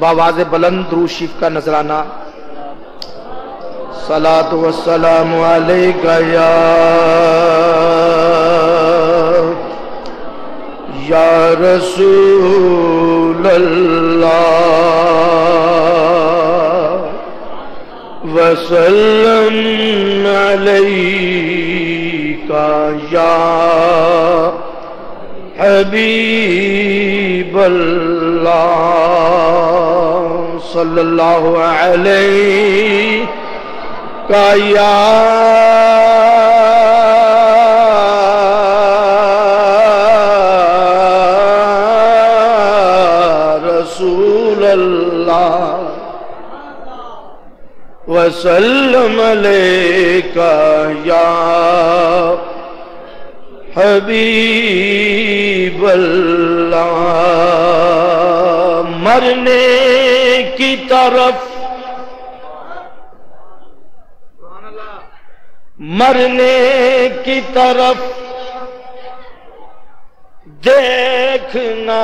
बावाज बुलंद रू शिफ का नजराना। सला सलात वसलाम गया या रसूल वसल्लम का या हबीब सल्लल्लाहु अलैहि का या रसूल अल्लाह वसल्लम का या हबीब मरने की तरफ़ मरने की तरफ़ देखना।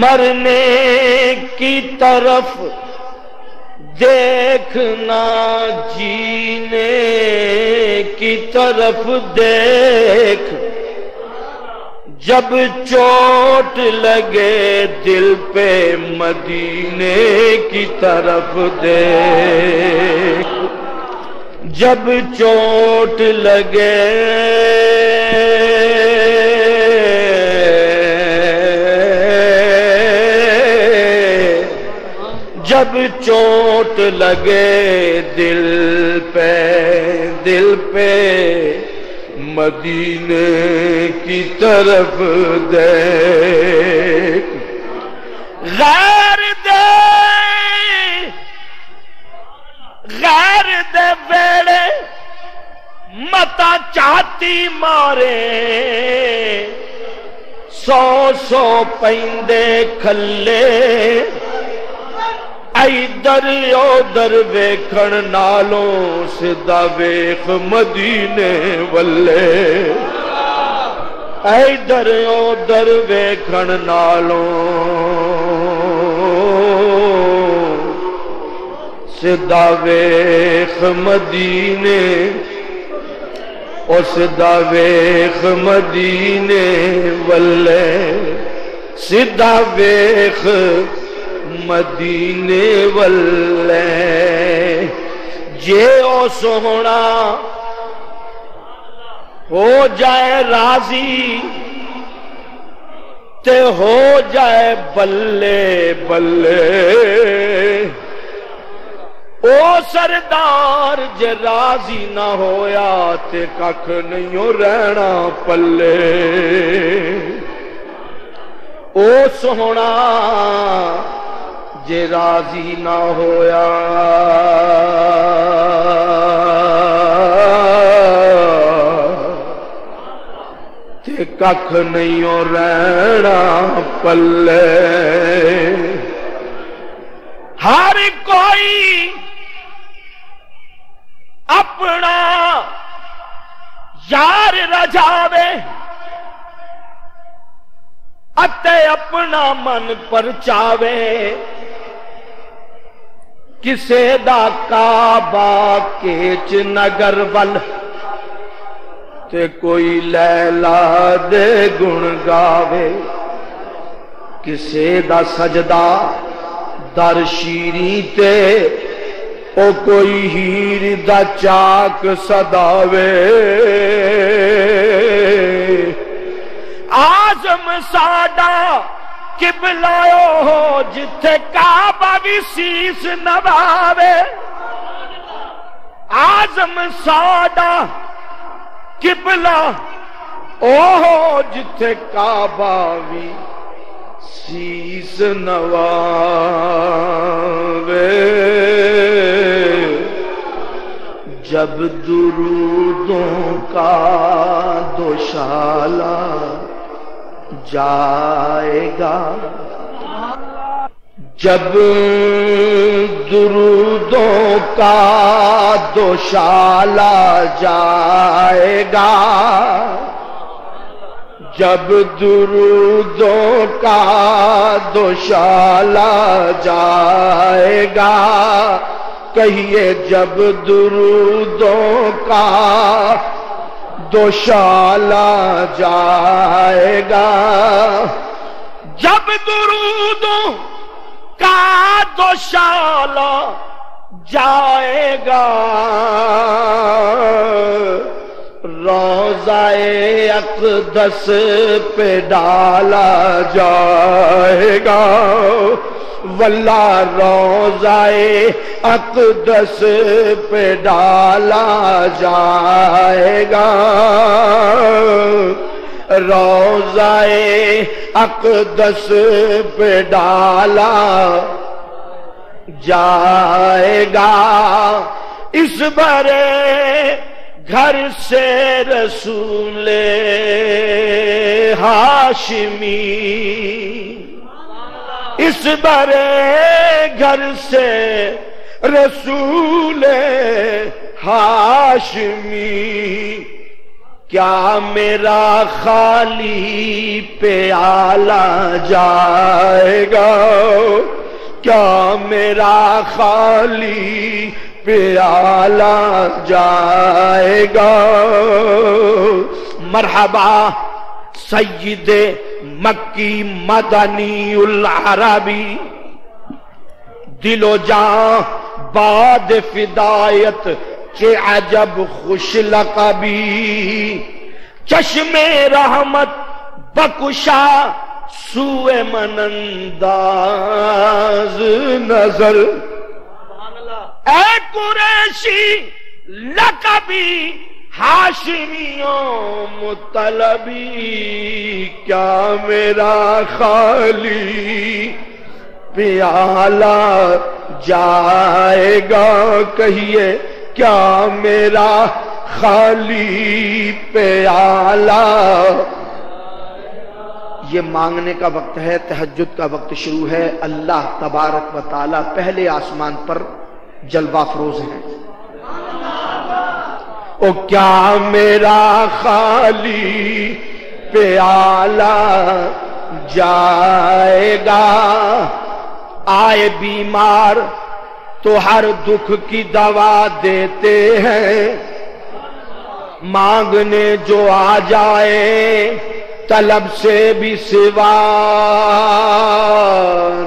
मरने की तरफ़ देखना जीने की तरफ़ देख। जब चोट लगे दिल पे मदीने की तरफ़ देख। जब चोट लगे जब चोट लगे दिल पे दिल पे मदीने की तरफ़ दे गैर दे गैर दे बेड़े, मता चाहती मारे। सौ सौ पैंदे खल्ले इधर उधर वेखण नालों सिद्धा वेख मदीने वल्ले इधर उधर वेखण नालों सिद्धा वेख मदीने ओ सिद्धा वेख मदीने वल्ले सिद्धा वेख मदीने वल्ले, जे ओ सोहना हो जाए राज़ी, ते हो जाए बल्ले बल्ले। ओ सरदार जे राज़ी ना होया, ते कख नहीं रहना पल्ले। ओ सोहना जे राज़ी ना होया ते कख नहीं रहना पल्ले हर कोई अपना यार रजावे अते अपना मन परचावे किसे दा काबा केच नगर वल? ते कोई लैला दे गुण गावे। किसे दा सजदा दर शीरी ते, ओ कोई हीर दा चाक सदावे। आज़म साडा किबलायो हो जिथे काबा भी शीस नवावे आज़म साडा किबला ओहो जिथे काबा भी शीस नवावे जब दुरूदों का दोशाला जाएगा। जब दुरुदों का दोशाला जाएगा, जब दुरुदों का दोशाला जाएगा, कहिए जब दुरुदों का दोशाला जाएगा। जब दुरुदों का दोशाला जाएगा रोजाए अकदस पे डाला जाएगा। वल्ला रोजाए अकदस पे डाला जाएगा। रोजाए अकदस पे डाला जाएगा। इस बरे घर से रसूले हाशमी इस बरे घर से रसूल हाशमी, क्या मेरा खाली पे आला जाएगा? क्या मेरा खाली पे आला जाएगा? मरहबा सैद मक्की मदनी उल अरबी। दिलो जा बाद फिदायत के अजब खुश लकबी। चश्मे रहमत बकुशा सुए मनंदाज नज़र। ए कुरैशी लकबी। हाशिमियों मुतलबी क्या मेरा खाली प्याला जाएगा कहिए? क्या मेरा खाली प्याला? ये मांगने का वक्त है तहजद का वक्त शुरू है। अल्लाह तबारक व ताला पहले आसमान पर जलवा फरोज है। ओ क्या मेरा खाली प्याला जाएगा? आए बीमार तो हर दुख की दवा देते हैं। मांगने जो आ जाए, तलब से भी सिवा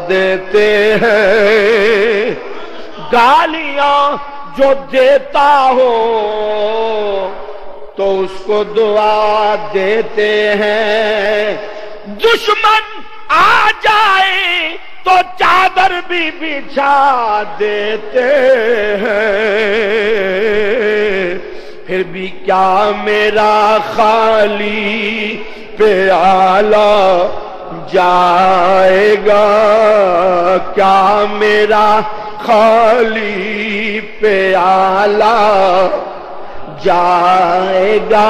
देते हैं। गालियाँ जो देता हो तो उसको दुआ देते हैं। दुश्मन आ जाए तो चादर भी बिछा देते हैं। फिर भी क्या मेरा खाली प्याला जाएगा क्या मेरा खाली प्याला जाएगा?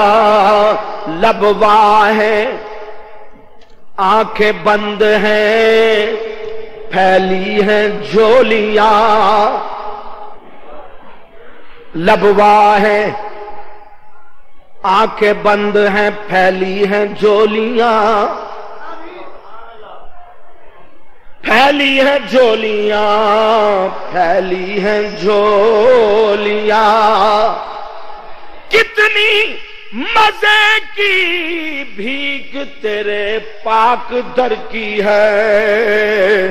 लबवा है, आँखें बंद हैं, फैली हैं झोलियाँ। लबवा है, आँखें बंद हैं, फैली हैं झोलियाँ। फैली हैं झोलियाँ, फैली हैं झोलियाँ। कितनी मज़े की भीख तेरे पाक दर की है।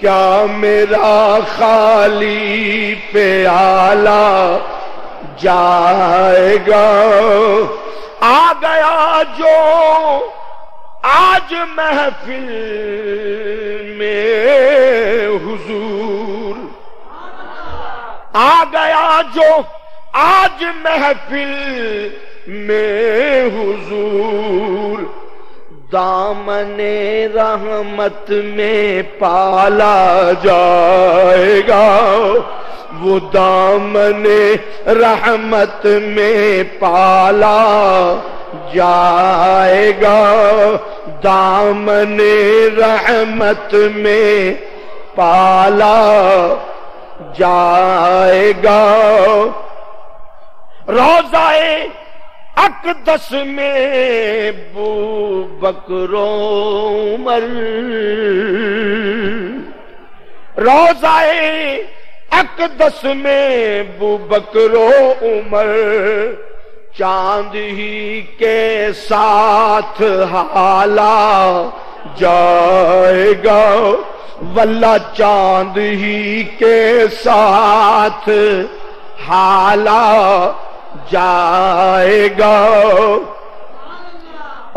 क्या मेरा खाली पे आला जाएगा? आ गया जो आज महफिल में हुजूर आ गया जो आज महफिल में हुजूर। दामने रहमत में पाला जाएगा। वो दामने रहमत में पाला जाएगा। दामने रहमत में पाला जाएगा। रोजाए अकदस में बू बकरो मर। रोजाए अकदस में बू बकरो उमर, चाँद ही के साथ हाला जाएगा, वल्ला चाँद ही के साथ हाला जाएगा।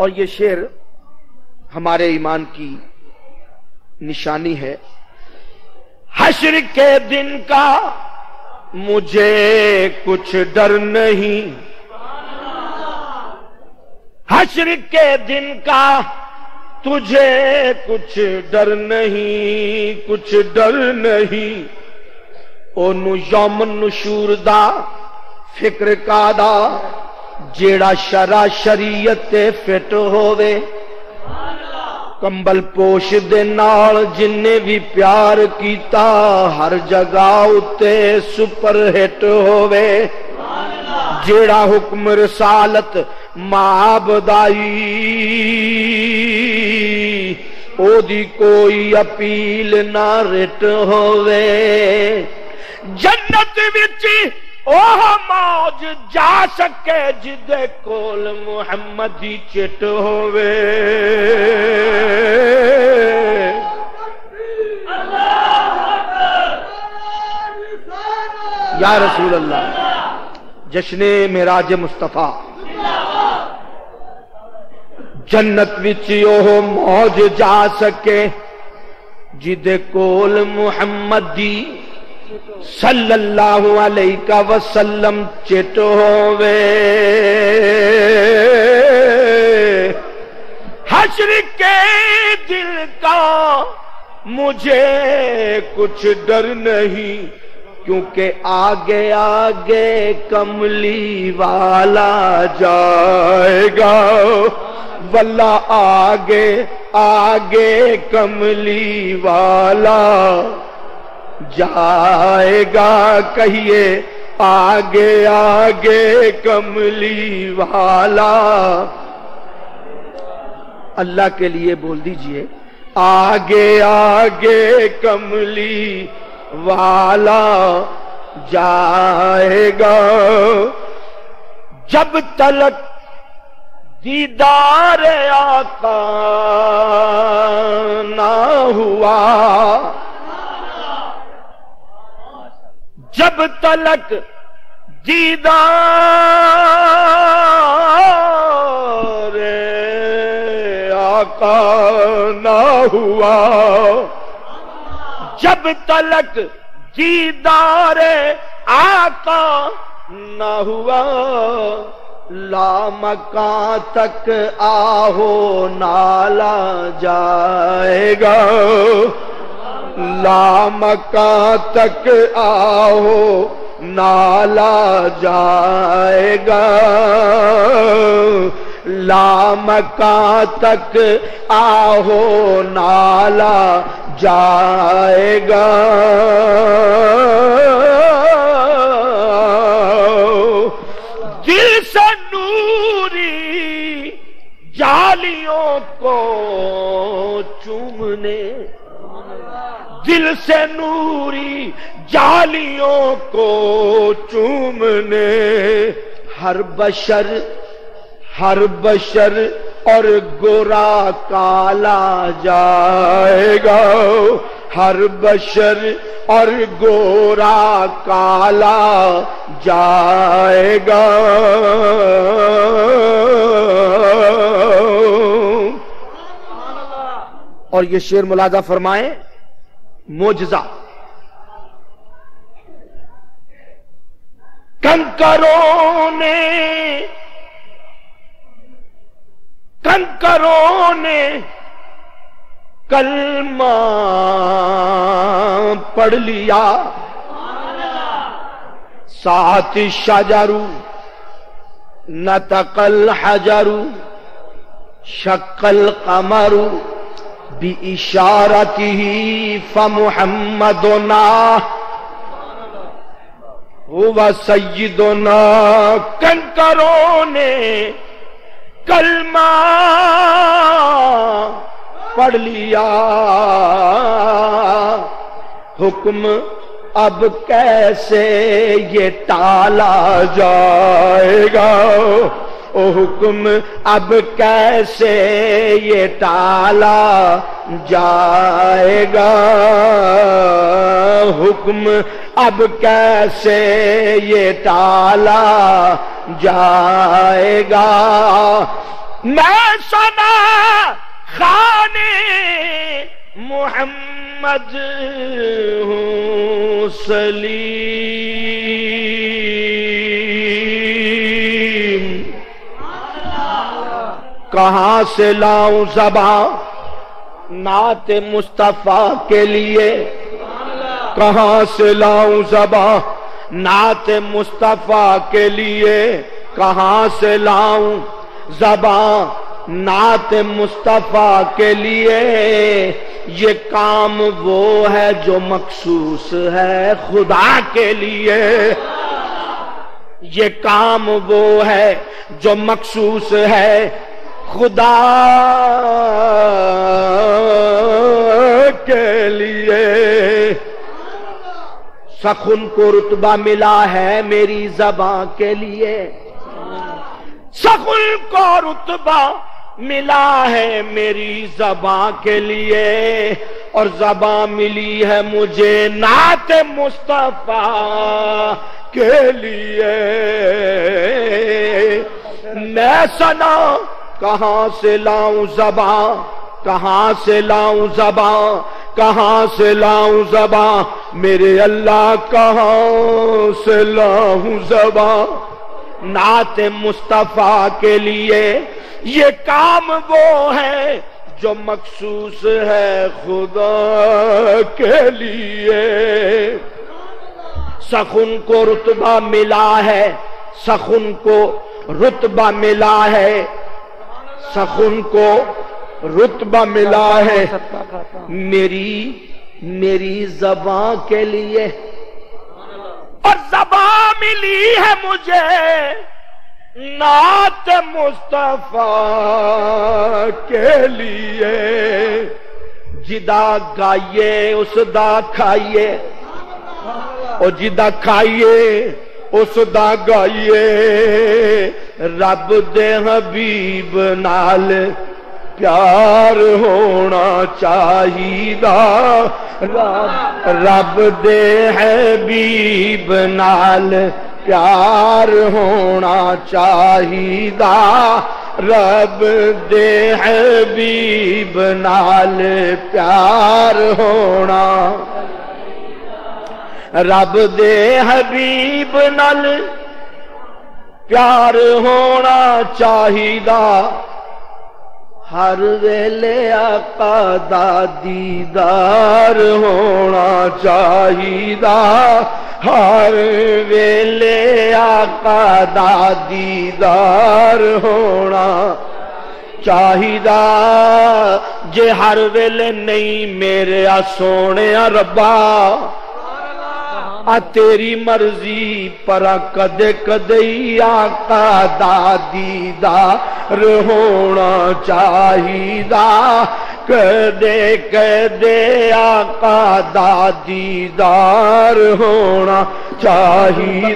और ये शेर हमारे ईमान की निशानी है। हश्र के दिन का मुझे कुछ डर नहीं। हश्र के दिन का तुझे कुछ डर नहीं, कुछ डर नहीं। ओनू यौमन नशूर दा फ़िक्र कादा, जेड़ा शरा शरीयत फिट होवे। कंबल पोश दे नाल जिन्ने भी प्यार कीता हर जगह उत्ते सुपर हिट होवे जेड़ा हुक्म रसालत माँ बदाई ओदी कोई अपील ना रिट होवे जन्नत विच ओह मौज जा सके जिदे कोल मुहम्मदी चिट होवे। या रसूल अल्लाह जश्न मेराज मुस्तफ़ा, जन्नत विच ओह मौज जा सके जिदे कोल मुहम्मदी सल्लल्लाहु अलैहि वसल्लम चिट होवे। हश्र के दिल का मुझे कुछ डर नहीं, क्योंकि आगे आगे कमली वाला जाएगा। वल्ला आगे आगे कमली वाला जाएगा कहिए, आगे आगे कमली वाला। अल्लाह के लिए बोल दीजिए, आगे आगे कमली वाला जाएगा। जब तलक दीदार आका ना हुआ जब तलक दीदार आका ना हुआ। जब तलक दीदार आका न हुआ। लामका तक आहो नाला जाएगा। लामका तक आओ, नाला जाएगा। लाम लामका तक आओ, नाला जाएगा। दिल से नूरी जालियों को चूमने दिल से नूरी जालियों को चूमने। हर बशर हर बशर और गोरा काला जाएगा। हर बशर और गोरा काला जाएगा। और ये शेर मुलाजा फरमाए मोजा कंकरों ने कंकरों ने कलमा पढ़ लिया। सात शजरू तकल हजरू शक्ल कमरू। भी इशारती फमुहम्मदोना हुआ सैदोना कंकरों ने कलमा पढ़ लिया हुक्म अब कैसे ये टाला जाएगा ओ हुक्म अब कैसे ये टाला जाएगा? हुक्म अब कैसे ये टाला जाएगा? मैं सना खाने मोहम्मद हूँ सलीम। कहाँ से लाऊं जबा नात मुस्तफ़ा के लिए। कहाँ से लाऊं जबा नात मुस्तफ़ा के लिए। कहाँ से लाऊं जबा नात मुस्तफ़ा के लिए। ये काम वो है जो मखसूस है खुदा के लिए। ये काम वो है जो मखसूस है खुदा के लिए। सखुन को रुतबा मिला है मेरी जबा के लिए। सखुन को रुतबा मिला है मेरी जबा के लिए। और जबा मिली है मुझे नात मुस्तफ़ा के लिए। मैं सना कहाँ से लाऊं जबा, कहाँ से लाऊं जबा, कहाँ से लाऊं जबा, मेरे अल्लाह कहाँ से लाऊं जबा। नात मुस्तफ़ा के लिए ये काम वो है जो मखसूस है खुदा के लिए। सखुन को रुतबा मिला है, सखुन को रुतबा मिला है सखुन को रुतबा मिला है। मेरी मेरी जबा के लिए। और जबा मिली है मुझे नात मुस्तफ़ा के लिए। जिदा गाइए उसदा खाइए और जिदा खाइए। उसदा गाइए रब दे हबीब नाल प्यार होना चाहिए रब दे हबीब नाल प्यार होना चाहिए रब दे हबीब नाल प्यार होना रब दे हबीब नाल प्यार होना चाहिए हर वेले आका दा दीदार होना चाहिए हर वेले आका दा दीदार होना चाहिए जे हर वेले नहीं मेरे आ सोने रब्बा आ तेरी मर्जी पर कदे कदे आका दादी दार होना चाहिए कदे कदे आका दादी दार होना चाहिए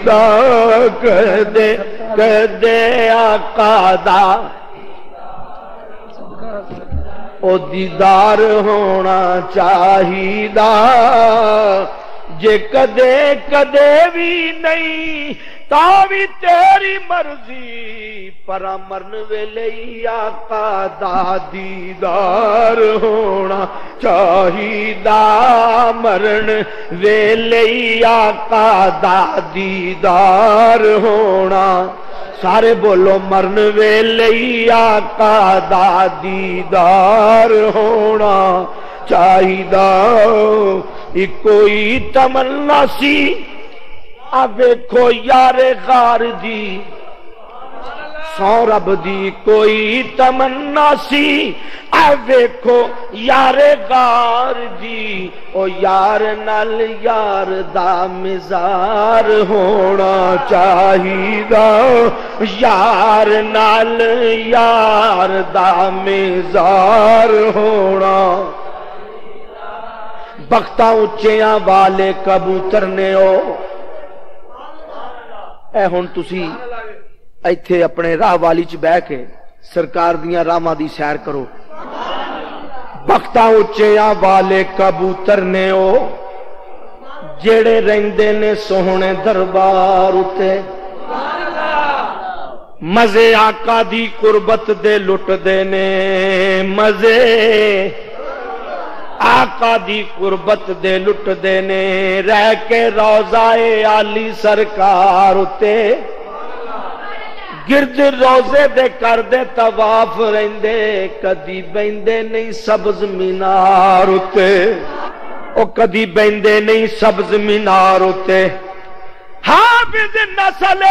कदे कदे आका दा ओ दीदार होना चाहिए जे कदे कदे भी नहीं ता भी तेरी मर्ज़ी, पर मरन वेले आका दादीदार होना चाहिए मरण वेले आका दादीदार होना। सारे बोलो, मरन वेले आका दादीदार होना। चाहिए कोई तमन्ना सी वेखो यारे गार दी सौ रब दी कोई तमन्ना सी आ वेखो यारे गार जी ओ यार नल यार दा मिजार होना चाहिदा यार नल यार दा मिजार होना बख्ता उच्चिया वाले कबूतर ने ओ ए हुन तुसी ਇੱਥੇ ਆਪਣੇ ਰਾਹ ਵਾਲੀ ਚ ਬਹਿ ਕੇ ਸਰਕਾਰ ਦੀਆਂ ਰਾਹਾਂ ਦੀ ਸੈਰ ਕਰੋ ਬਖਤਾਂ ਉੱਚਿਆਂ ਵਾਲੇ ਕਬੂਤਰ ਨੇ ਉਹ ਜਿਹੜੇ ਰਹਿੰਦੇ ਨੇ ਸੋਹਣੇ ਦਰਬਾਰ ਉੱਤੇ ਮਜ਼ੇ ਆਕਾ ਦੀ ਕੁਰਬਤ ਦੇ ਲੁੱਟਦੇ ਨੇ ਮਜ਼ੇ आका दी कुर्बत दे लुट देने, रह के रोजाए आली सरकार उते। गिरज रोज़े दे कर दे तवाफ रेंदे कदी बैंदे नहीं सब्ज मीनार उते। ओ कदी बैंदे नहीं सब्ज मीनार उते। हाफिज नस्ल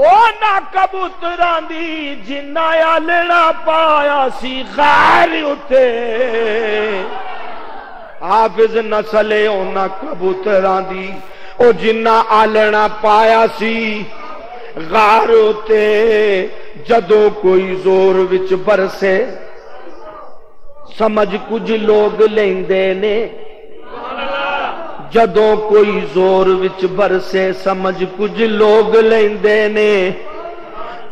ओ ना कबूतरा दी जिन्ना लेना पाया सी गैर उते। हाफिज नसले ओना कबूतर दी। ओ जिन्ना आलना पाया सी, गार उते जदो कोई ज़ोर विच बरसे, समझ कुछ लोग लेंदे ने। जदो कोई ज़ोर विच बरसे, समझ कुछ लोग लेंदे ने।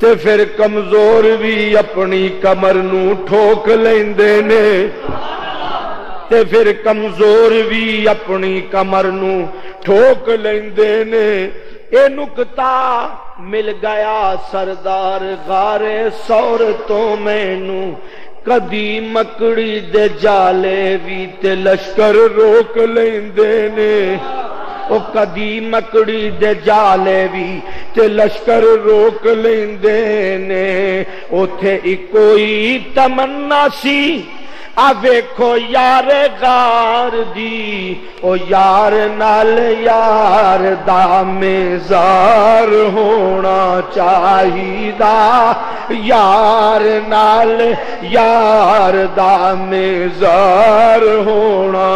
ते फिर कमज़ोर भी अपनी कमर नू ठोक लेंदे ने। ते फिर कमज़ोर भी अपनी कमर ठोक लेंदे ने ये नुकता मिल गया सरदार गारे सौर तो मैनू कदी मकड़ी दे जाले भी ते लश्कर रोक लेंदे ने ओ कदी मकड़ी दे जाले भी ते लश्कर रोक लेंदे ने उथे कोई तमन्ना सी वेखो यार गार दी, ओ यार नाल यार दा मेजार होना चाहिदा। यार नाल यार दा मेजार होना।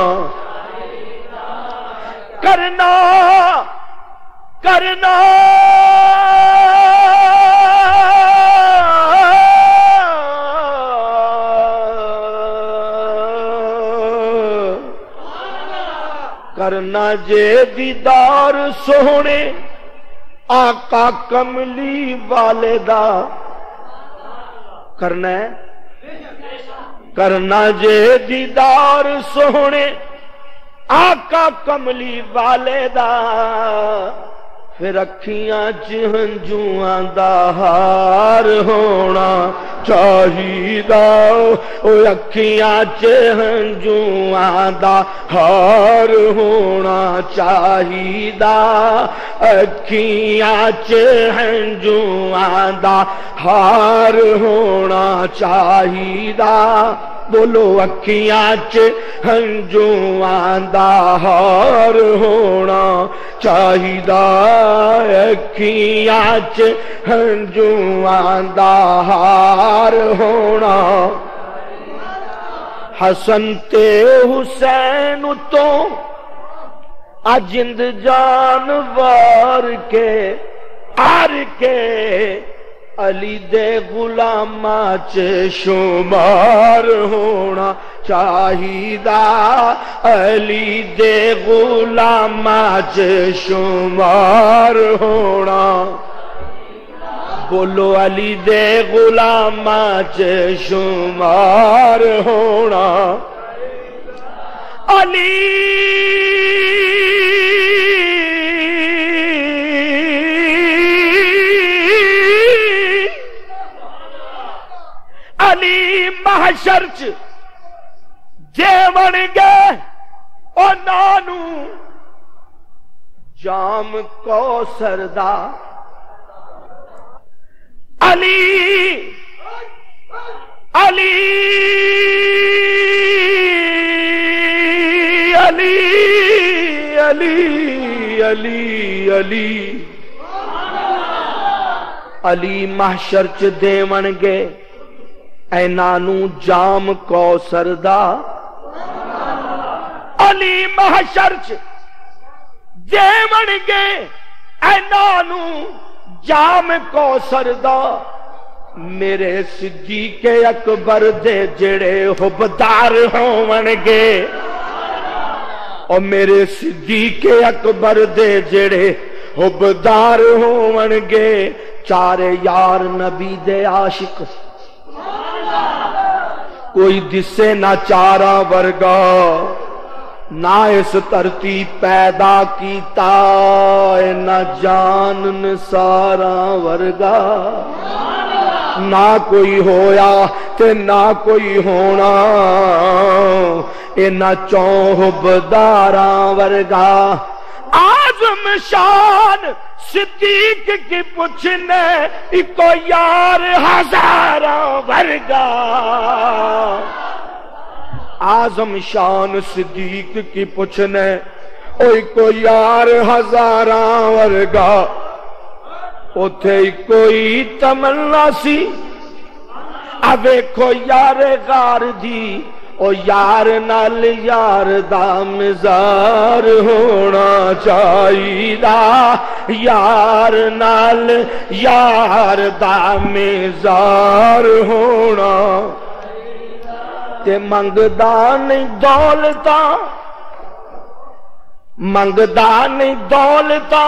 करना करना। जे दीदार सोहने आका कमली वाले दा करना है करना जे दीदार सोहने आका कमली वाले दा फिर अखियां च हंजुआं दा हार होना चाहिदा ओ अखियां च हंजुआं दा हार होना चाहिदा अखियां च हंजुआं दा हार होना चाहिदा बोलो अखियाँ च हंजुआं दा हार होना चाहिदा अखियाँ च हंजुआं दा हार होना। हसन ते हुसैन तो अजिंद जान वार के हार के अली दे गुलामा च शुमार होना चाहिदा। अली दे गुलामा च होना। बोलो अली दे गुलामा च होना। अली अली महाशर च जे बन गए नानू। जाम कौ सरदा। अली। अली। अली। अली। अली। अली। अली महाशर्च च गए ऐनानू जाम को सरदा। अली महशर्च बन गए ऐनानू जाम को सरदा। मेरे सिद्धी के अकबर दे जड़े हुबदार होवन गे और मेरे सिद्धी के अकबर दे जड़े हुबदार होवन गे चारे यार नबी दे आशिक। कोई दिसे ना चारा वर्गा, ना इस धरती पैदा कीता ना जान सारा वर्गा। ना कोई होया ते ना कोई होना इना चौहबदारा वर्गा। आज़म शान सिद्दीक की पूछने इको यार हज़ारों वर्गा। आज़म शान सिद्दीक की पूछने इको यार हजारा वर्गा। उथे कोई तमन्ना सी अवेखो यार गार दी। ओ यार नाल यार दा होना चाहिदा। यार नाल यार दा होना। ते मंगदा नहीं दौलता, मंगदा नहीं दौलता।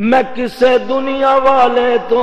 मैं किसे दुनिया वाले तो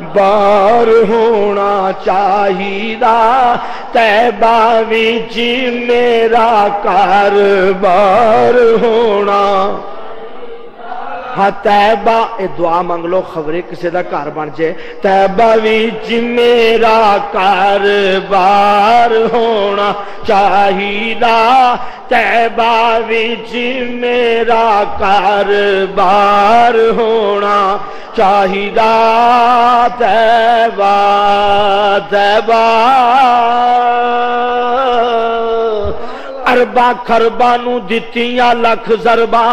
बार होना चाहिदा तैबा विच मेरा कार बार होना। हाँ तैबा ये दुआ मंग लो, खबरे किसी का घर बन जाए। तैबा विच मेरा कारोबार होना चाहिए तैबा विच मेरा कारोबार होना चाहिए तैबा तैबा। अरबा खरबा नू दित्तियाँ लख जरबा।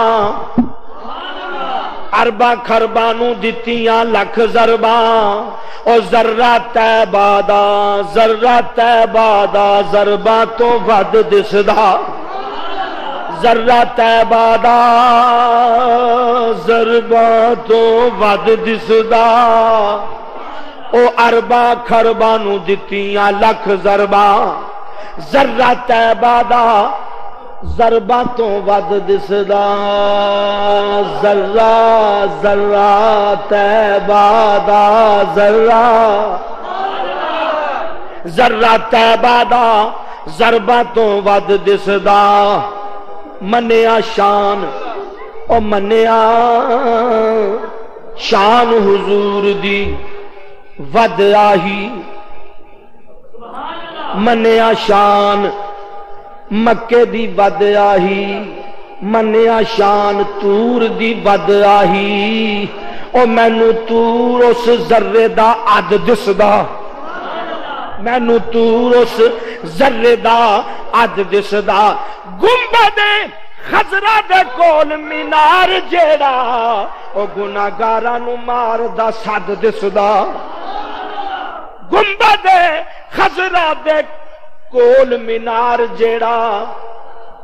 अरबा खरबा दित्तियाँ लख जरबा ओ जर्रा तैबादा जर्रा तैबादा जरबा तो वध दिसदा जर्रा तैबादा जरबा तो वध दिसदा ओ अरबा खरबा दित्तियाँ लख जरबा जर्रा तैबादा ਜ਼ਰਬਾ ਤੋਂ ਵੱਧ ਦਿਸਦਾ ਜ਼ਰਾ ਜ਼ਰਾ ਤੈਬਾ ਦਾ ਜ਼ਰਾ ਜ਼ਰਾ ਤੈਬਾ ਦਾ ਜ਼ਰਬਾ ਤੋਂ ਵੱਧ ਦਿਸਦਾ ਮੰਨਿਆ ਸ਼ਾਨ ਉਹ ਮੰਨਿਆ ਸ਼ਾਨ ਹਜ਼ੂਰ ਦੀ ਵੱਧ ਆਹੀ ਮੰਨਿਆ ਸ਼ਾਨ मक्के दी बद आही मनिया शान तूर दी बद आही। ओ मैनू तूर उस जर्रे दा अद दिसदा। मैनू तूर उस जर्रे दा अद दिसदा। गुंबद खजरा दे कोल मीनार जेड़ा ओ गुनागारा नु मार दा सद दिसदा। गुंबद खजरा दे ਕੋਲ ਮੀਨਾਰ ਜਿਹੜਾ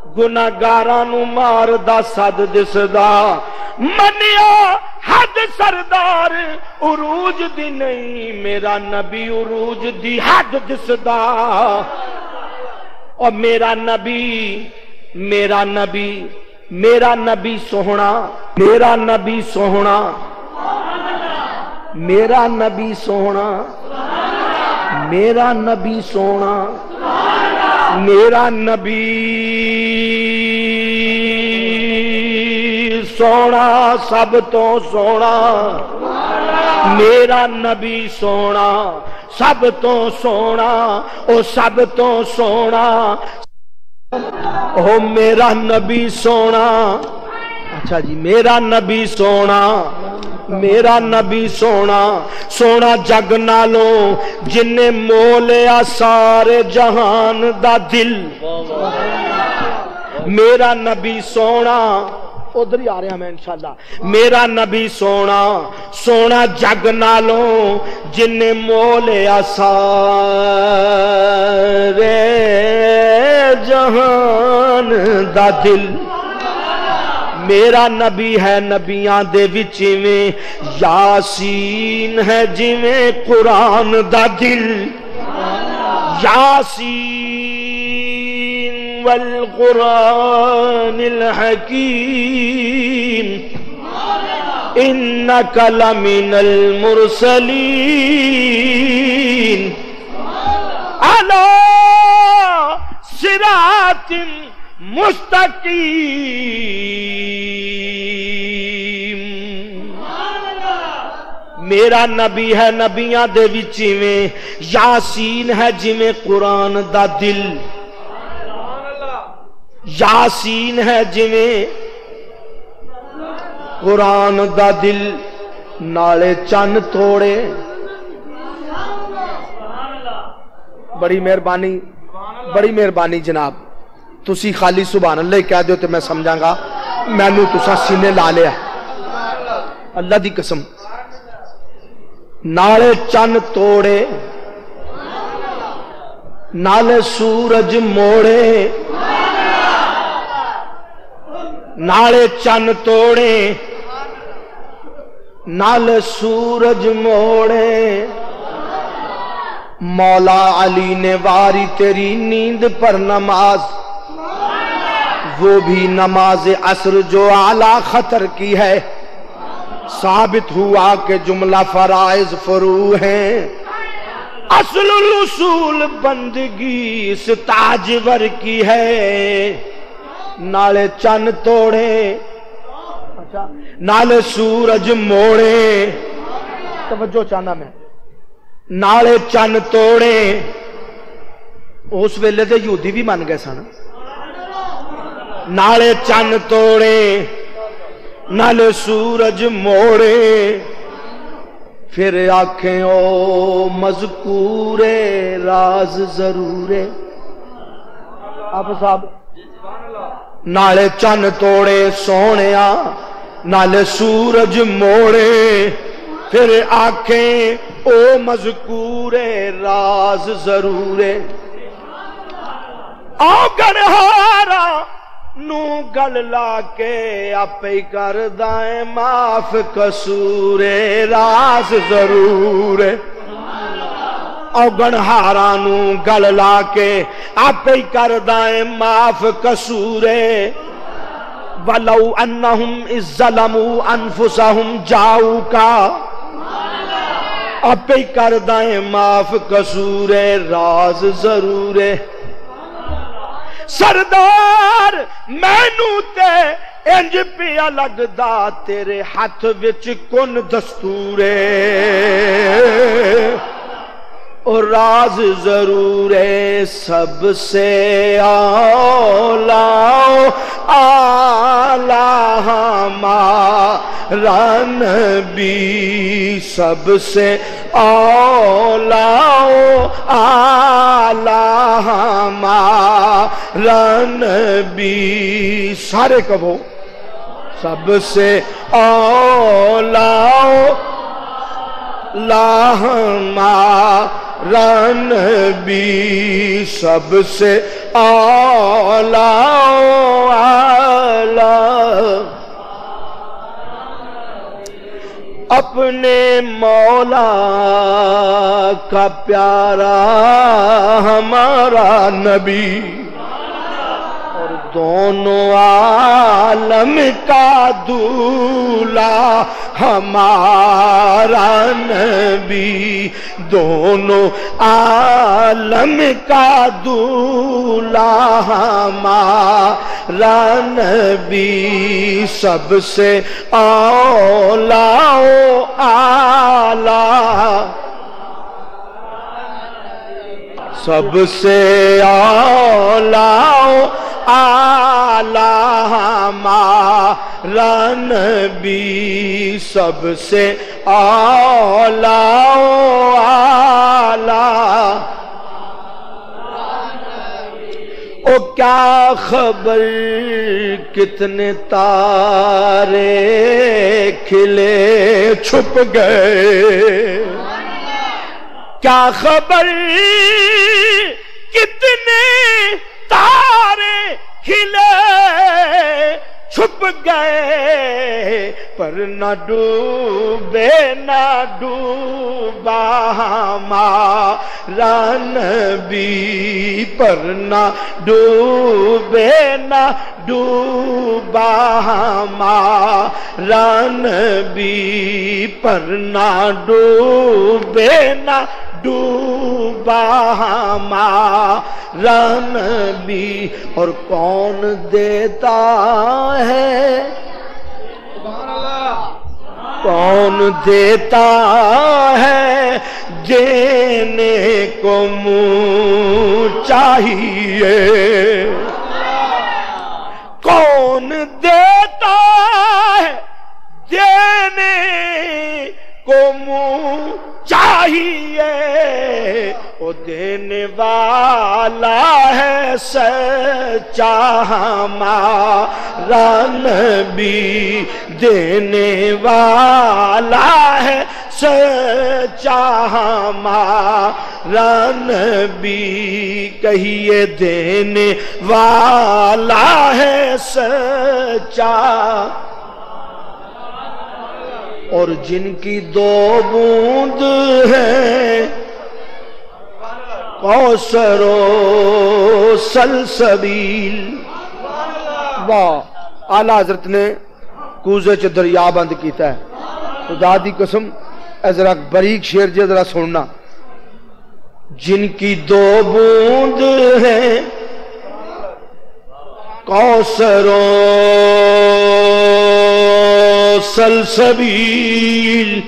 ਗੁਨਾਹਗਾਰਾਂ ਨੂੰ ਮਾਰਦਾ, ਸਦ ਦਿਸਦਾ। ਮੰਨਿਆ, ਹੱਦ ਸਰਦਾਰ, ਉਰੂਜ ਦੀ ਨਹੀਂ, ਮੇਰਾ ਨਬੀ ਉਰੂਜ ਦੀ ਹੱਦ ਦਿਸਦਾ। ਔਰ ਮੇਰਾ ਨਬੀ ਮੇਰਾ ਨਬੀ ਮੇਰਾ ਨਬੀ ਸੋਹਣਾ, ਮੇਰਾ ਨਬੀ ਸੋਹਣਾ, ਮੇਰਾ ਨਬੀ ਸੋਹਣਾ। मेरा नबी सोना। मेरा नबी सोना सब तो सोना। मेरा नबी सोना सब तो सोना ओ सब तो सोना। ओ मेरा नबी सोना। अच्छा जी मेरा नबी सोना। मेरा नबी सोना सोना जग नालों जिन्ने मोलिया सारे जहान दा दिल मेरा नबी सोना उधर ही आ रहा मैं इंशाला मेरा नबी सोना सोना जग नालों जिन्ने मोलिया सारे जहान दा दिल मेरा नबी है नबिया दे यासीन है जिमें कुरान दा दिल। यासीन वल कुरान हकीम। इन कलमिनल मुरसलीन। अला सिरातिन मुस्तकीम। मेरा नबी है नबिया दे विच में यासीन है जिमें कुरान दा दिल। यासीन है जिमें कुरान दा दिल। नाले चन तोड़े। बड़ी मेहरबानी बड़ी मेहरबानी जनाब। तुसी खाली सुबह अल्लाह कह दो तो मैं समझागा। मैनू तुसा सीने ला लिया। अल्लाह की कसम। नाले चन तोड़े, नाले सूरज मोड़े, नाले चन तोड़े, नाले सूरज मोड़े। मौला अली ने वारी तेरी नींद पर नमाज़। वो भी नमाज़ असर जो आला खतर की है। साबित हुआ कि जुमला फराइज फरू है। असल उसूल बंदगी इस ताजवर की है। नाले चन तोड़े। अच्छा नाले सूरज मोड़े। तवज्जो चाहना मैं। नाले चन तोड़े। उस वेले तो यूदी भी मन गए सन। नाले चन तोड़े, नाले सूरज मोड़े। फिर आखे, ओ मजकूरे, राज जरूरे। आप साहब, नाले चन तोड़े सोने नाले सूरज मोड़े। फिर आखे, ओ मजकूरे, राज जरूरे। आओ नू गल ला के आपे करदा है माफ़ कसूरे रास ज़रूर औगणहारा नू गल ला के आपे करदा है माफ़ कसूरे वलऊ अन्नहुम इज्जलमू अनफुसहुम जाऊ का आपे करदा है माफ़ कसूरे राज जरूरे सरदार मैनू ते इंज पिया लगदा तेरे हाथ विच कुन दस्तूरे राज ज़रूर है सबसे आओ आला रन भी सबसे औलाओ। आला रन भी सारे कहो, सबसे औलाओ। लाहमा रन भी सबसे आला आला अपने मौला का प्यारा हमारा नबी दोनों आलम का दूला हमारा नबी। दोनों आलम का दूला हमारा नबी। सबसे औलाओ आला। सबसे औलाओ आला रन सबसे आलाओ आला। ओ क्या खबर, कितने तारे खिले छुप गए। क्या खबर, कितने खिले, छुप गए, पर न डूबे, न डूबा रन भी पर न डूबे, न डूबा रन भी पर न डूबे, न डूबा रन भी और कौन देता है? कौन देता है? देने को मुँह चाहिए। कौन देता है? देने को मुँह चाहिए। वो देने वाला है सच्चा रन भी देने वाला है सच्चा रन भी कहिए देने वाला है सच्चा और जिनकी दो बूंद है, कौसरो सलसबील। वाह, आला हज़रत ने कूजे च दरिया बंद किया है। खुदा दी कसम जरा बरीक शेर जरा सुनना। जिनकी दो बूंद है, कौसरो सलसबील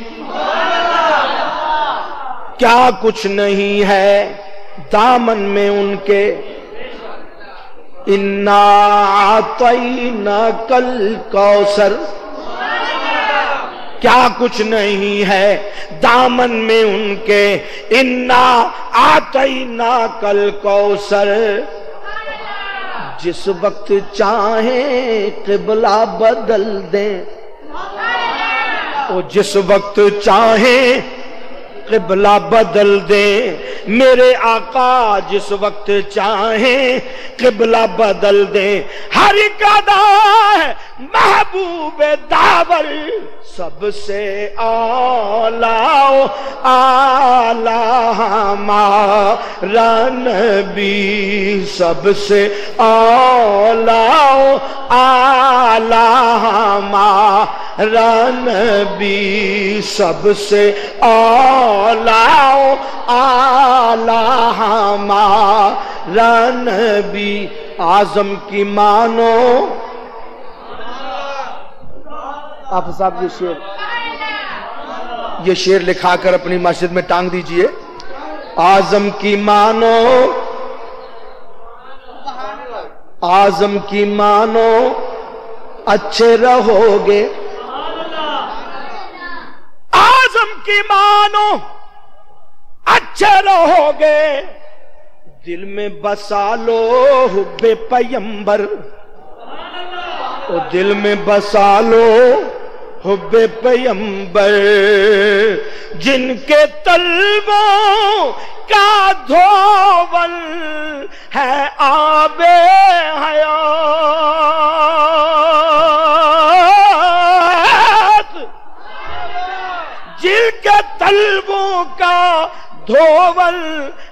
क्या कुछ नहीं है दामन में उनके। इन्ना न कल कौसर। क्या कुछ नहीं है दामन में उनके। इन्ना आतई ना कल कौसर। जिस वक्त चाहे किबला बदल दें। वो जिस वक्त चाहे किबला बदल दे। मेरे आका जिस वक्त चाहे किबला बदल दे। हर कदा महबूब दावर सबसे आलाओ आला रन भी सबसे आलाओ आला रन भी सबसे आलाओ आला रन भी आज़म की मानो आप साहब, ये शेर। ये शेर लिखाकर अपनी मस्जिद में टांग दीजिए। आज़म की मानो, आज़म की मानो, अच्छे रहोगे। आज़म की मानो, अच्छे रहोगे। दिल में बसा लो हुब्बे पयंबर दिल में बसा लो हुब्बे पयंबर जिनके तलबों का धोवल है आबे हयात जिनके तलबों का धोवल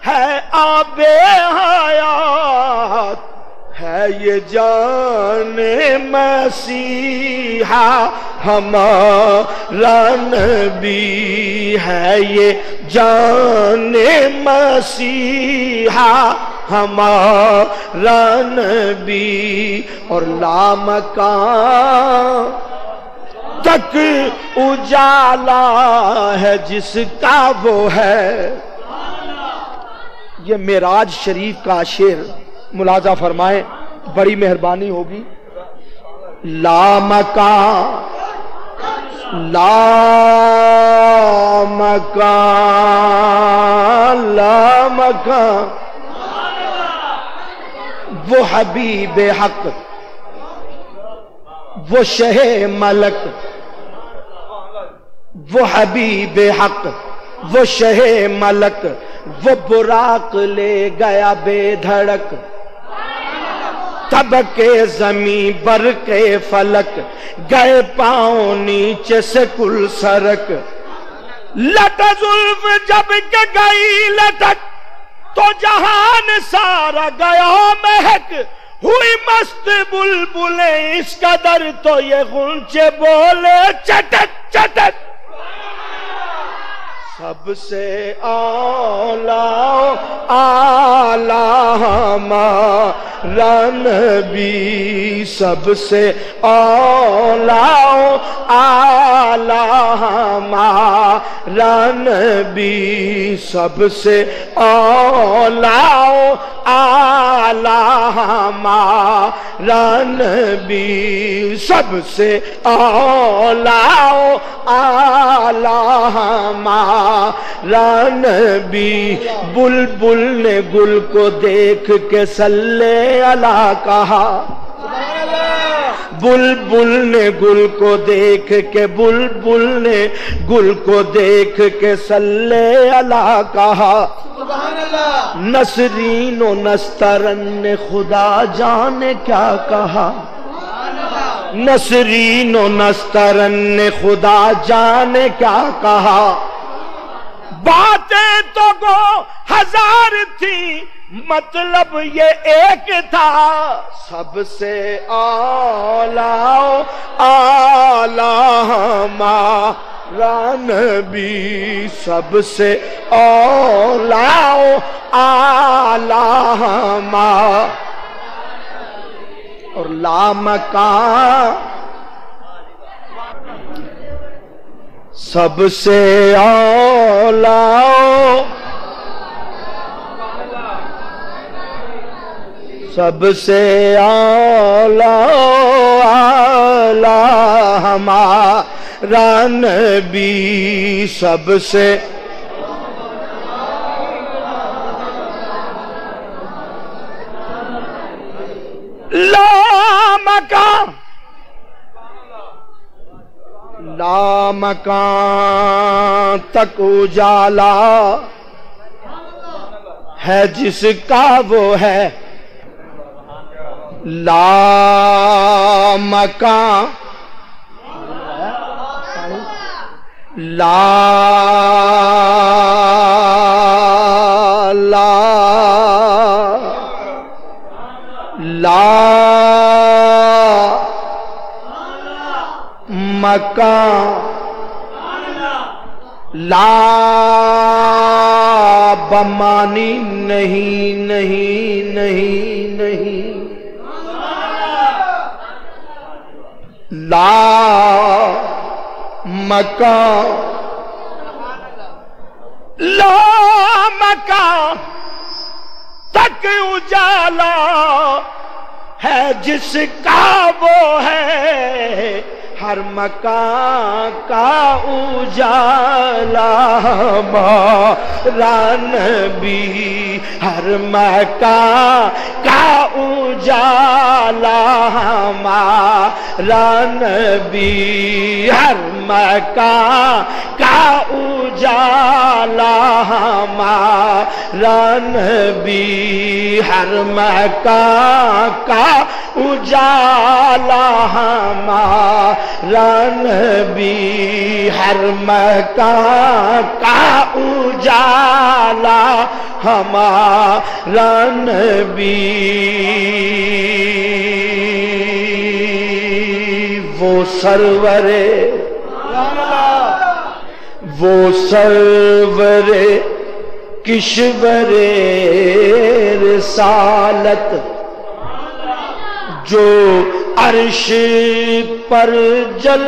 है आबे हयात है ये जाने मसीहा, हमारा नबी है ये जाने मसीहा, हमारा नबी और लामका तक उजाला है जिसका वो है। ये मेराज शरीफ का शेर। मुलाजा फरमाए, बड़ी मेहरबानी होगी। लामका लामका लामका। वो हबीब हक, वो शहे मलक, वो हबीब हक, वो शहे मलक, वो बुराक ले गया बेधड़क। तब के जमी बर के फलक, गए पाओ नीचे से कुल सरक। लट जुल्फ जब के गई लटक तो जहान सारा गया महक। हुई मस्त बुलबुले, इस कदर तो ये गुंचे बोले, चटक चटक। सबसे आला आला रन भी सबसे आला आला रन भी सबसे आला आला रन भी सबसे आला आला रान भी बुलबुल ने गुल को देख के सल्ले अला कहा। बुलबुल ने गुल को देख के, बुलबुल ने गुल को देख के सल्ले अला कहा। नसरीन नस्तरन ने खुदा जाने क्या कहा। नसरीन नस्तरन ने खुदा जाने क्या कहा। बातें तो गो हज़ार थी मतलब ये एक था। सबसे आला आलामा रान भी सबसे ओलाओ आलामा और लामका सबसे औलाओ सबसे औलाओ आला हमारा नबी सबसे। लामका लामकान तक उजाला है जिसका वो है लामका। ला ला ला मका। ला बमानी नहीं नहीं नहीं। ला मका ला मका तक उजाला है जिसका वो है, हर मकान का उजाला। रान भी हर मकान का उजाला रान भी हर मकान का उजाला रान भी हर मकान का उजाला रन भी हर मका का उजाला रन भी वो सरवरे वो सरवरे किश्वरे रिसालत जो अर्श पर जल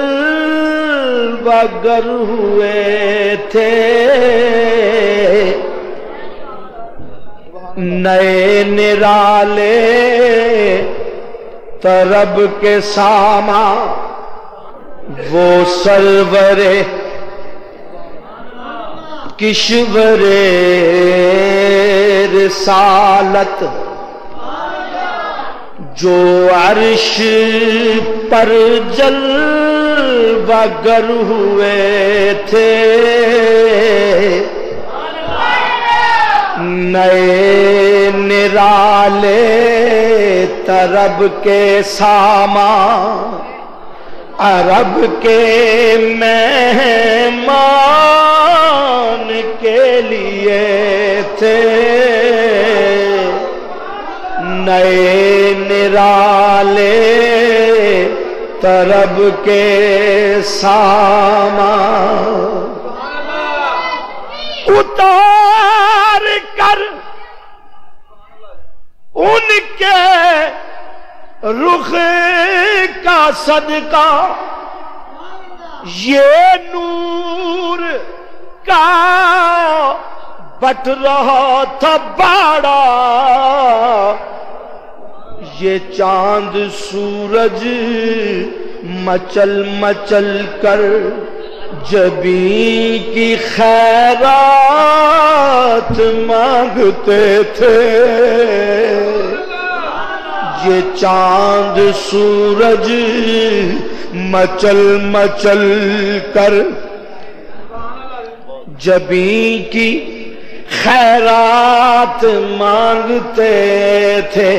बगर हुए थे। नए निराले तरब के सामा, वो सरवरे किशवरे रिसालत, जो अर्श पर जल बगर हुए थे। नए निराले तरब के सामा, अरब के मेहमान के लिए थे। नए निराले तरब के सामा, उतार कर कर उनके रुख का सदका, ये नूर का बट रहा था बाड़ा। ये चाँद सूरज मचल मचल कर जबी की खैरात मांगते थे। ये चाँद सूरज मचल मचल कर जबी की खैरात मांगते थे।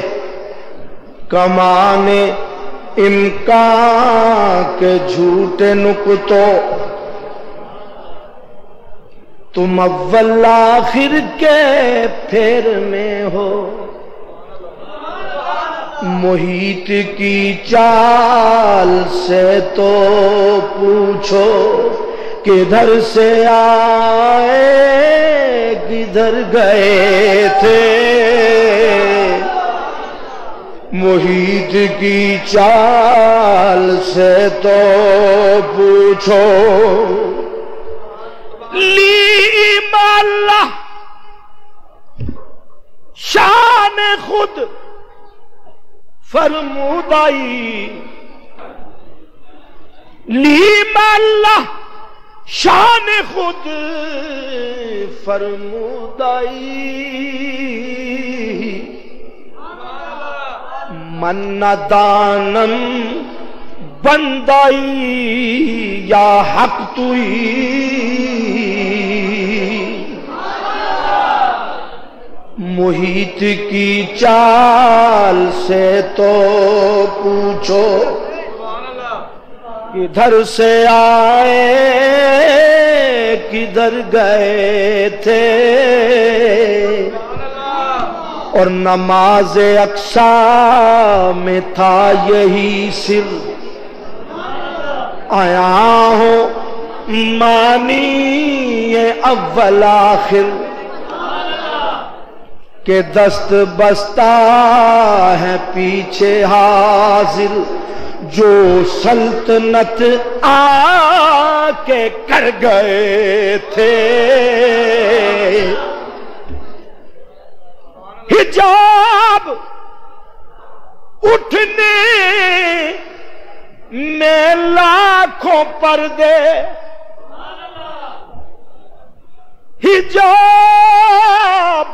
कमाने इम्कान के झूठे नुकतो तुम अव्वल आखिर के फेर में हो। मोहित की चाल से तो पूछो, किधर से आए, किधर गए थे। मोहित की चाल से तो पूछो माला शान खुद। फरमुदाई। ली माला शान खुद। फरमुदाई। मन्ना दानम बंदाई। या हक तुई। मोहित की चाल से तो पूछो, किधर से आए, किधर गए थे? और नमाज़ अक्सा में था यही सिर। आया हो मानी ये अव्वल आखिर। के दस्त बस्ता है पीछे हाजिर, जो सल्तनत आके कर गए थे। हिजाब उठने में लाखों पर्दे, हिजाब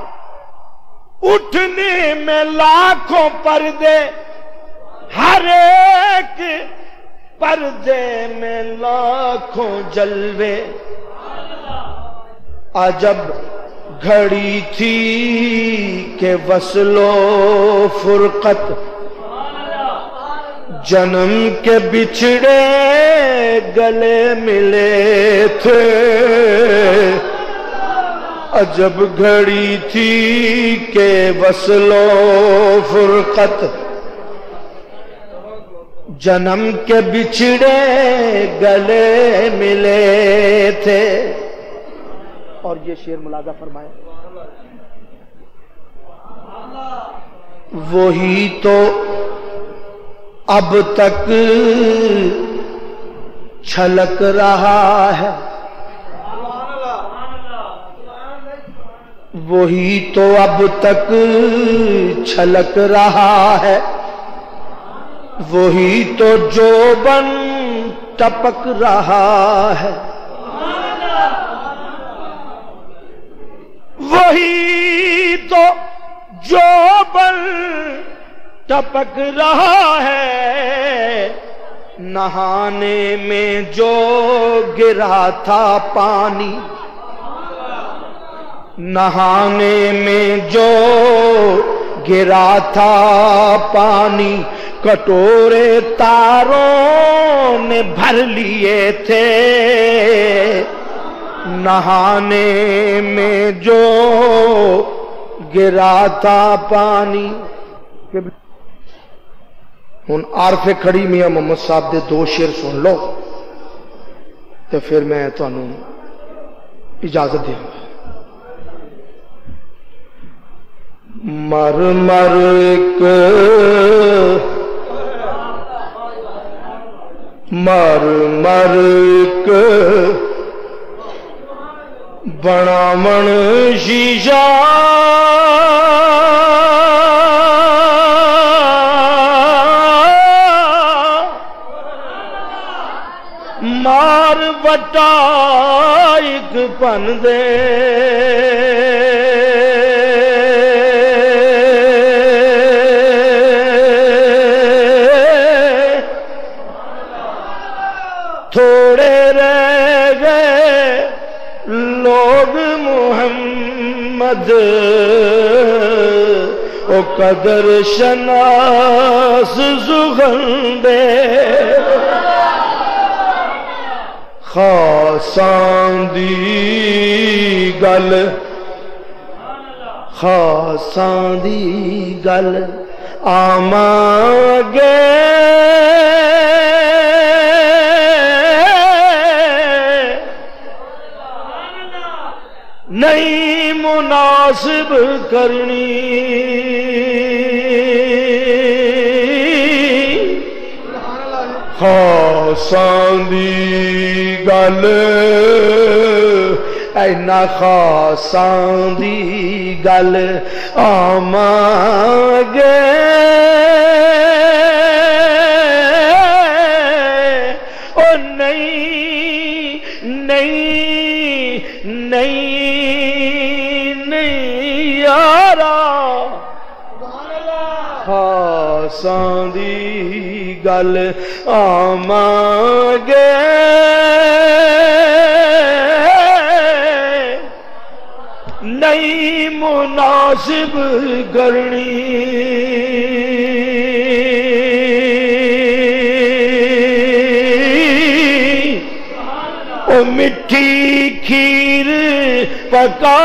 उठने में लाखों पर्दे, हर एक पर्दे में लाखों जलवे। अजब घड़ी थी के वसलो फुरकत। जन्म के बिछड़े गले मिले थे। अजब घड़ी थी के वसलो फुरकत। जन्म के बिछड़े गले मिले थे। और ये शेर मुलाजा फरमाए। वही तो अब तक छलक रहा है। वही तो अब तक छलक रहा है। वही तो जो बन टपक रहा है। वही तो जो बल टपक रहा है। नहाने में जो गिरा था पानी नहाने में जो गिरा था पानी, कटोरे तारों ने भर लिए थे। नहाने में जो गिरा था पानी। हूँ आरफे खड़ी मियाँ मोहम्मद साहब के दो शेर सुन लो तो फिर मैं थानू इजाज़त दूँगा मर मर एक मर मर एक बनावण शीशा मार बटा एक पन मोहम्मद ओ कदर शनास सुगंदे खासां दी गल। खासां दी गल आमागे। नहीं मुनासिब करनी। खासां गल ऐना खासां दी गल आमागे खासां दी गल आमागे नहीं मुनासिब करनी ओ मिठी खीर पका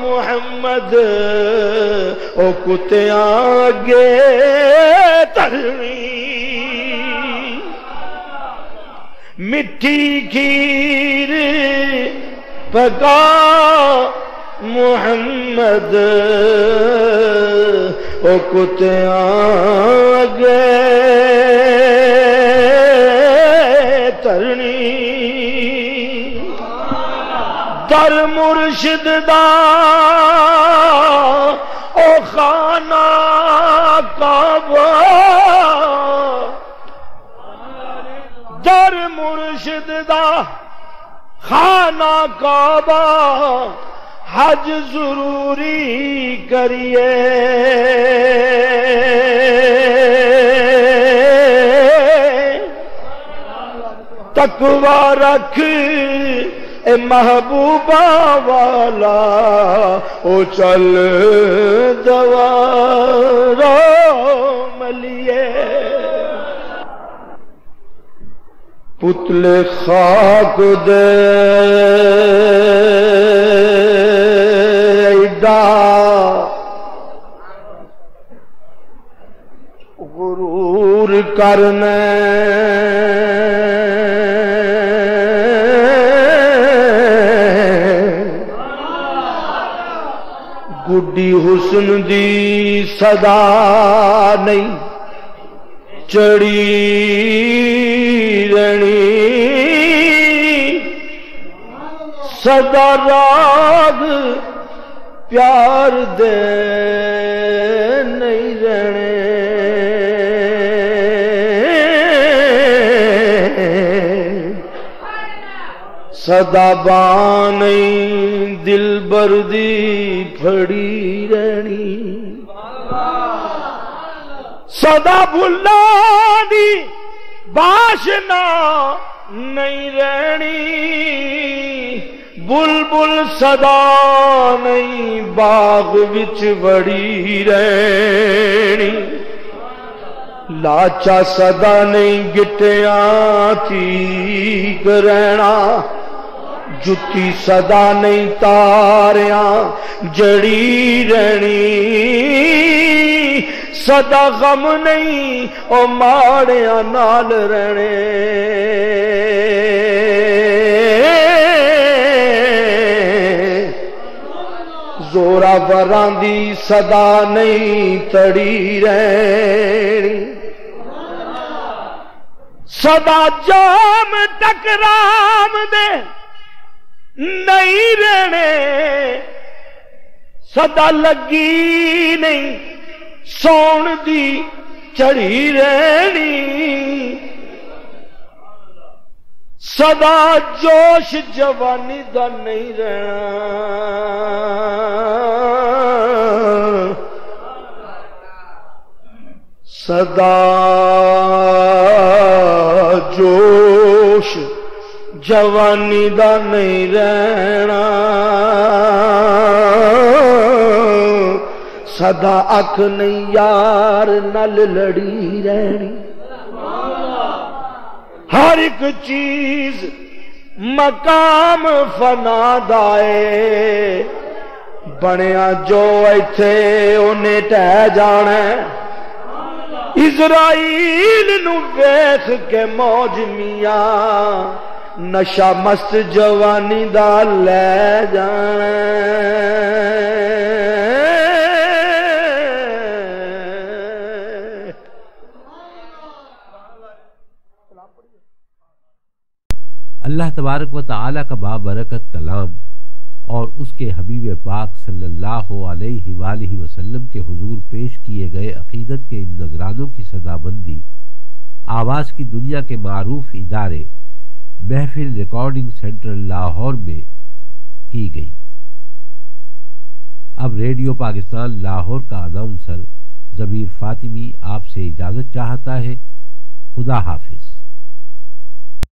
मोहम्मद ओ कुत्तियाँ आगे तरनी मिठी खीर पका मोहम्मद ओ कुत्तियाँ आगे तरनी दर मुर्शिद ओ खाना काबा। दर मुर्शिद खाना काबा। हज ज़रूरी करिए। तकवा रख ए महबूबा वाला ओ चल दवारो मलिए पुतले खाक दे गुरूर करने बुढ़ी हुसन दी सदा नहीं चढ़ी रणी सदा राग प्यार दे सदा बान दिल बरदी फड़ी रहनी सदा भुला दी बाशना नहीं रहनी बुलबुल सदा नहीं बाग विच बड़ी रहनी लाचा सदा नहीं गिटिया ठीक रहना जुती सदा नहीं तारिया जड़ी रहनी। सदा गम रहने। जोरा सदा रहनी। सदा जाम टकराम दे नहीं रहने। सदा लगी नहीं, सौन दी चढ़ी रहनी। सदा जोश जवानी दा नहीं रहना। सदा जोश जवानी दा नहीं रहना। सदा अख नहीं यार, नल लड़ी रहनी। हर एक चीज़ मकाम फना दाए बनया जो इथे उन्हें टह जाना इजराइल वेख के मौज मिया। नशा मस्त जवानी दा ले जाना। अल्लाह तबारक व ताली का बाबरकत, कलाम और उसके हबीब पाक सल्लल्लाहु अलैहि वसल्लम के हुजूर पेश किए गए अकीदत के इन नजरानों की सदाबंदी, आवाज़ की दुनिया के मारूफ इदारे महफिल रिकॉर्डिंग सेंटर लाहौर में की गई। अब रेडियो पाकिस्तान लाहौर का अनाउंसर जमीर फातिमी आपसे इजाज़त चाहता है। खुदा हाफिज।